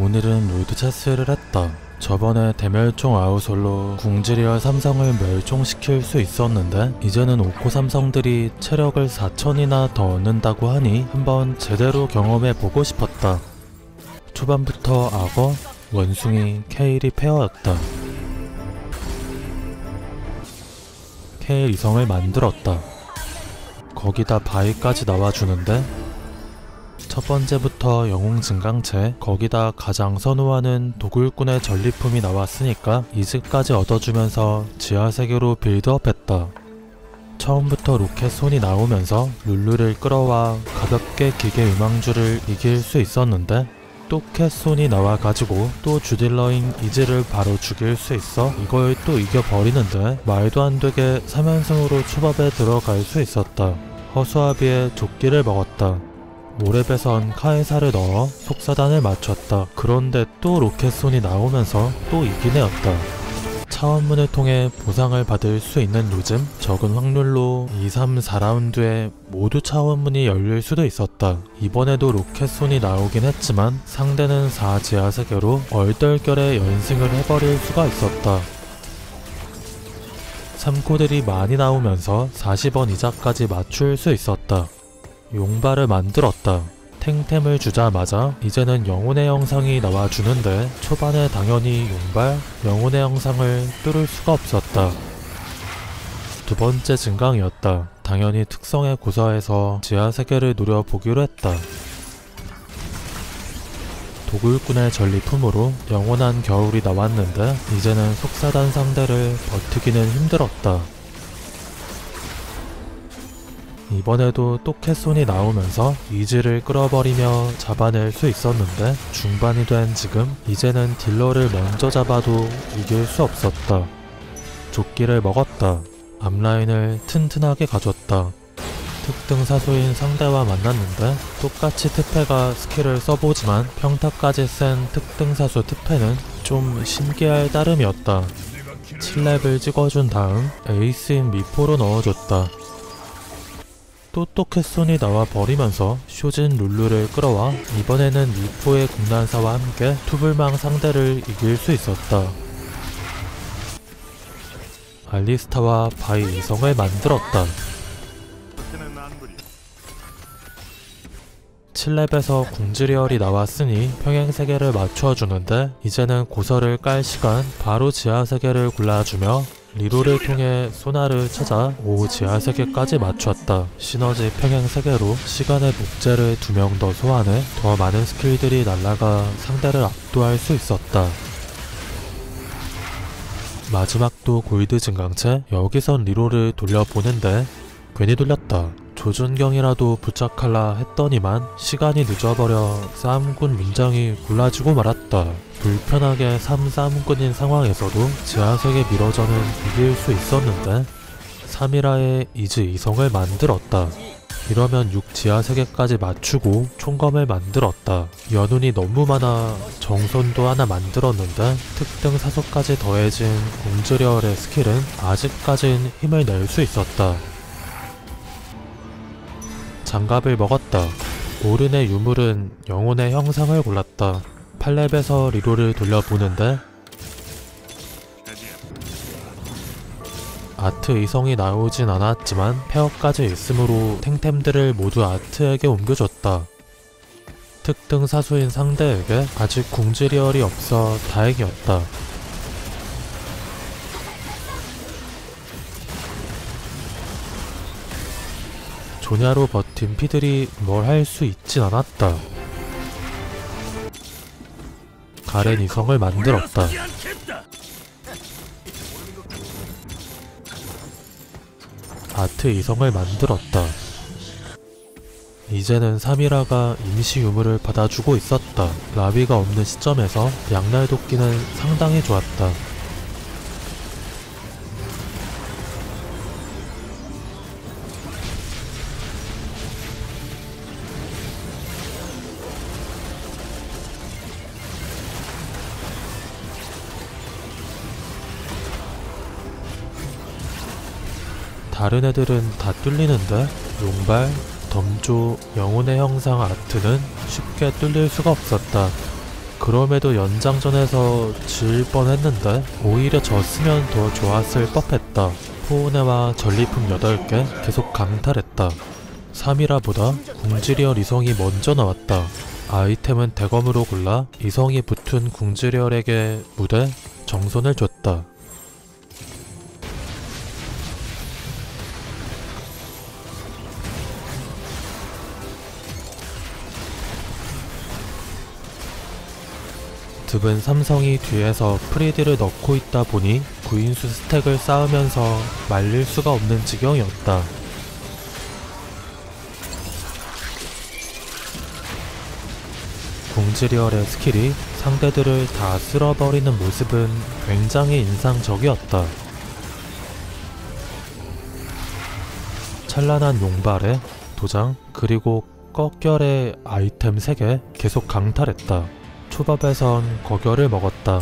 오늘은 롤드체스를 했다. 저번에 대멸종 아우솔로 궁지리얼 삼성을 멸종시킬 수 있었는데 이제는 오코 삼성들이 체력을 4천이나 더 얻는다고 하니 한번 제대로 경험해보고 싶었다. 초반부터 악어, 원숭이, 케일이 페어였다. 케일 이성을 만들었다. 거기다 바위까지 나와주는데 첫 번째부터 영웅 증강체 거기다 가장 선호하는 도굴꾼의 전리품이 나왔으니까 이즈까지 얻어주면서 지하세계로 빌드업했다. 처음부터 로켓 손이 나오면서 룰루를 끌어와 가볍게 기계 음황주를 이길 수 있었는데 또 캣손이 나와가지고 또 주딜러인 이즈를 바로 죽일 수 있어 이걸 또 이겨버리는데 말도 안 되게 3연승으로 초밥에 들어갈 수 있었다. 허수아비의 조끼를 먹었다. 모래배선 카에사를 넣어 속사단을 맞췄다. 그런데 또 로켓손이 나오면서 또 이기네였다. 차원문을 통해 보상을 받을 수 있는 요즘 적은 확률로 2, 3, 4라운드에 모두 차원문이 열릴 수도 있었다. 이번에도 로켓손이 나오긴 했지만 상대는 4지하 세계로 얼떨결에 연승을 해버릴 수가 있었다. 3코들이 많이 나오면서 40원 이자까지 맞출 수 있었다. 용발을 만들었다. 탱템을 주자마자 이제는 영혼의 영상이 나와주는데 초반에 당연히 용발, 영혼의 영상을 뚫을 수가 없었다. 두 번째 증강이었다. 당연히 특성에 고사해서 지하세계를 노려보기로 했다. 도굴꾼의 전리품으로 영원한 겨울이 나왔는데 이제는 속사단 상대를 버티기는 힘들었다. 이번에도 또 로켓손이 나오면서 이즈를 끌어버리며 잡아낼 수 있었는데 중반이 된 지금 이제는 딜러를 먼저 잡아도 이길 수 없었다. 조끼를 먹었다. 앞라인을 튼튼하게 가졌다. 특등 사수인 상대와 만났는데 똑같이 트페가 스킬을 써보지만 평타까지 센 특등 사수 트페는 좀 신기할 따름이었다. 7렙을 찍어준 다음 에이스인 미포로 넣어줬다. 또똑햇손이 나와 버리면서 쇼진 룰루를 끌어와 이번에는 미포의 군단사와 함께 투불망 상대를 이길 수 있었다. 알리스타와 바이 이성을 만들었다. 7렙에서 궁지리얼이 나왔으니 평행세계를 맞춰주는데 이제는 고서를 깔 시간 바로 지하세계를 골라주며 리로를 통해 소나를 찾아 5 지하 세계까지 맞췄다. 시너지 평행 세계로 시간의 복제를 두 명 더 소환해 더 많은 스킬들이 날아가 상대를 압도할 수 있었다. 마지막도 골드 증강체 여기선 리로를 돌려보는데 괜히 돌렸다. 조준경이라도 부착할라 했더니만 시간이 늦어버려 싸움꾼 문장이 골라지고 말았다. 불편하게 3 싸움꾼인 상황에서도 지하색에 밀어저는 이길 수 있었는데 3이라의 이즈 이성을 만들었다. 이러면 6 지하 세계까지 맞추고 총검을 만들었다. 연운이 너무 많아 정손도 하나 만들었는데 특등 사소까지 더해진 공즈리얼의 스킬은 아직까진 힘을 낼 수 있었다. 장갑을 먹었다. 오른의 유물은 영혼의 형상을 골랐다. 팔렙에서 리로를 돌려보는데 아트 이성이 나오진 않았지만 페어까지 있으므로 탱템들을 모두 아트에게 옮겨줬다. 특등 사수인 상대에게 아직 궁지리얼이 없어 다행이었다. 조냐로 버틴 피들이 뭘 할 수 있진 않았다. 가렌 이성을 만들었다. 아트 이성을 만들었다. 이제는 사미라가 임시 유물을 받아주고 있었다. 라비가 없는 시점에서 양날 도끼는 상당히 좋았다. 다른 애들은 다 뚫리는데 용발, 덤조, 영혼의 형상 아트는 쉽게 뚫릴 수가 없었다. 그럼에도 연장전에서 질 뻔했는데 오히려 졌으면 더 좋았을 법했다. 포오네와 전리품 8개 계속 강탈했다. 3이라보다 궁지리얼 이성이 먼저 나왔다. 아이템은 대검으로 골라 이성이 붙은 궁지리얼에게 무대 정손을 줬다. 듭은 삼성이 뒤에서 프리드를 넣고 있다 보니 구인수 스택을 쌓으면서 말릴 수가 없는 지경이었다. 궁지리얼의 스킬이 상대들을 다 쓸어버리는 모습은 굉장히 인상적이었다. 찬란한 용발에 도장 그리고 거결의 아이템 3개 계속 강탈했다. 초밥에선 거결을 먹었다.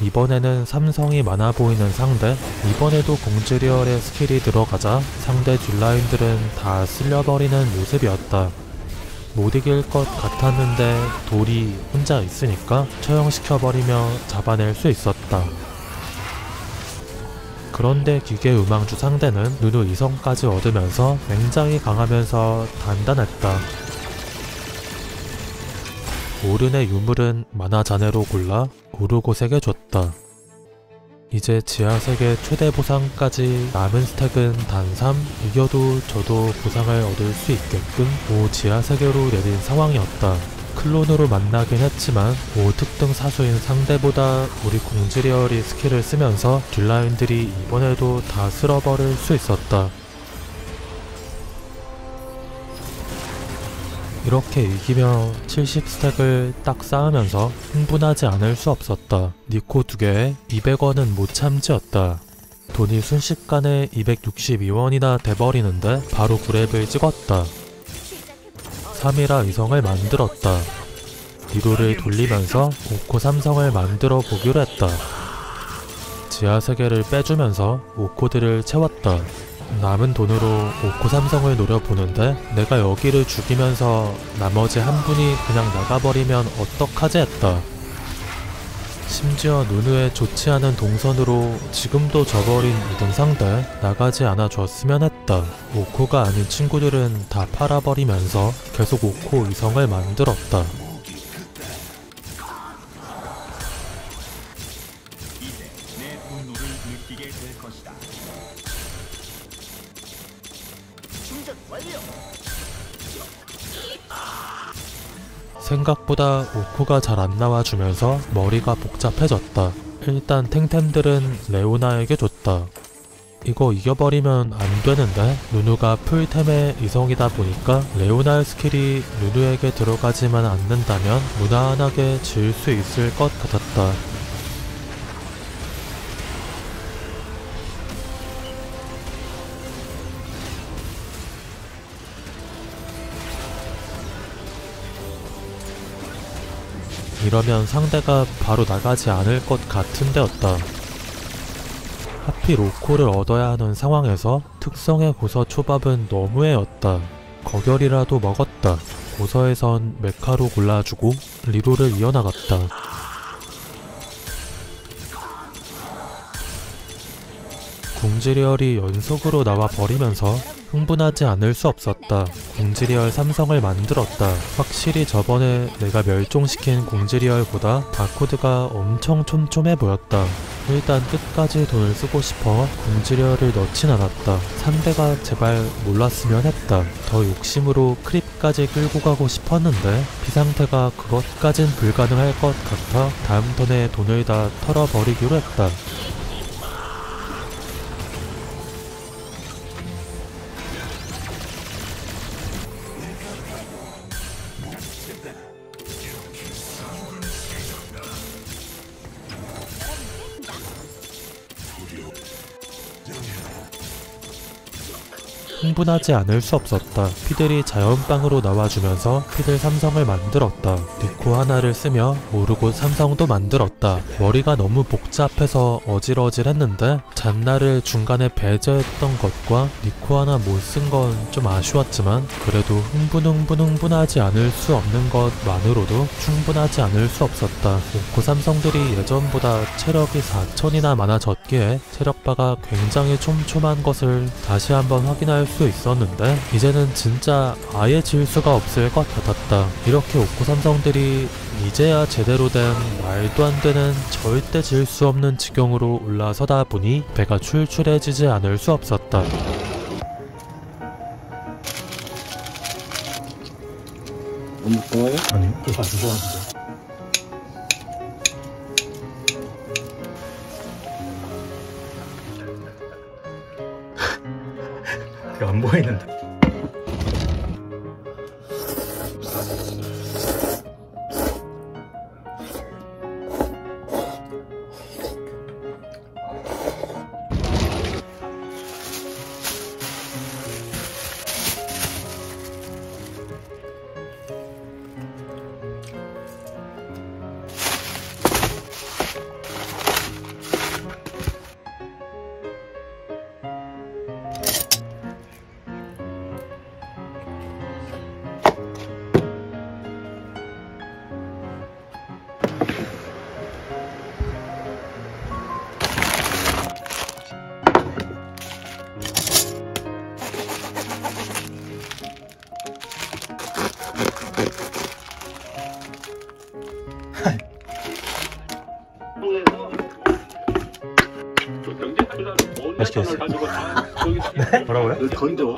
이번에는 삼성이 많아 보이는 상대 이번에도 공지리얼의 스킬이 들어가자 상대 뒷라인들은 다 쓸려버리는 모습이었다. 못 이길 것 같았는데 돌이 혼자 있으니까 처형시켜버리며 잡아낼 수 있었다. 그런데 기계 음망주 상대는 누누 이성까지 얻으면서 굉장히 강하면서 단단했다. 오른의 유물은 만화자네로 골라 오르고색에 줬다. 이제 지하세계 최대 보상까지 남은 스택은 단 3, 이겨도 져도 보상을 얻을 수 있게끔 5 지하세계로 내린 상황이었다. 클론으로 만나긴 했지만 5 특등 사수인 상대보다 우리 공지리얼이 스킬을 쓰면서 뒷라인들이 이번에도 다 쓸어버릴 수 있었다. 이렇게 이기며 70스택을 딱 쌓으면서 흥분하지 않을 수 없었다. 니코 두 개에 200원은 못 참지였다. 돈이 순식간에 262원이나 돼버리는데 바로 구랩을 찍었다. 3이라 이성을 만들었다. 리로를 돌리면서 5코 삼성을 만들어 보기로 했다. 지하 세계를 빼주면서 5코드를 채웠다. 남은 돈으로 오코 삼성을 노려보는데 내가 여기를 죽이면서 나머지 한 분이 그냥 나가버리면 어떡하지 했다. 심지어 누누의 좋지 않은 동선으로 지금도 저버린 2등 상대 나가지 않아 줬으면 했다. 오코가 아닌 친구들은 다 팔아버리면서 계속 오코 이성을 만들었다. 생각보다 오코가 잘 안 나와주면서 머리가 복잡해졌다. 일단 탱템들은 레오나에게 줬다. 이거 이겨버리면 안 되는데 누누가 풀템의 이성이다 보니까 레오나의 스킬이 누누에게 들어가지만 않는다면 무난하게 질 수 있을 것 같았다. 이러면 상대가 바로 나가지 않을 것 같은데였다. 하필 오코를 얻어야 하는 상황에서 특성의 고서 초밥은 너무해였다. 거결이라도 먹었다. 고서에선 메카로 골라주고 리로를 이어나갔다. 궁지리얼이 연속으로 나와 버리면서 흥분하지 않을 수 없었다. 공지리얼 삼성을 만들었다. 확실히 저번에 내가 멸종시킨 공지리얼보다 바코드가 엄청 촘촘해 보였다. 일단 끝까지 돈을 쓰고 싶어 공지리얼을 넣진 않았다. 상대가 제발 몰랐으면 했다. 더 욕심으로 크립까지 끌고 가고 싶었는데 비상태가 그것까진 불가능할 것 같아 다음 턴에 돈을 다 털어버리기로 했다. 흥분하지 않을 수 없었다. 피들이 자연빵으로 나와주면서 피들 삼성을 만들었다. 니코 하나를 쓰며 모르고 삼성도 만들었다. 머리가 너무 복잡해서 어질어질했는데 잔나를 중간에 배제했던 것과 니코 하나 못 쓴 건 좀 아쉬웠지만 그래도 흥분흥분 흥분하지 않을 수 없는 것만으로도 충분하지 않을 수 없었다. 오코 삼성들이 예전보다 체력이 4천이나 많아졌 기에 체력바가 굉장히 촘촘한 것을 다시 한번 확인할 수 있었는데 이제는 진짜 아예 질 수가 없을 것 같았다. 이렇게 오코 삼성들이 이제야 제대로 된 말도 안 되는 절대 질 수 없는 지경으로 올라서다 보니 배가 출출해지지 않을 수 없었다. 너무 좋아요? 아니요. 별로 안 좋아하는데. 이거 안보 맛있게 했어요. 네? 뭐라고요? 건져.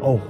어우.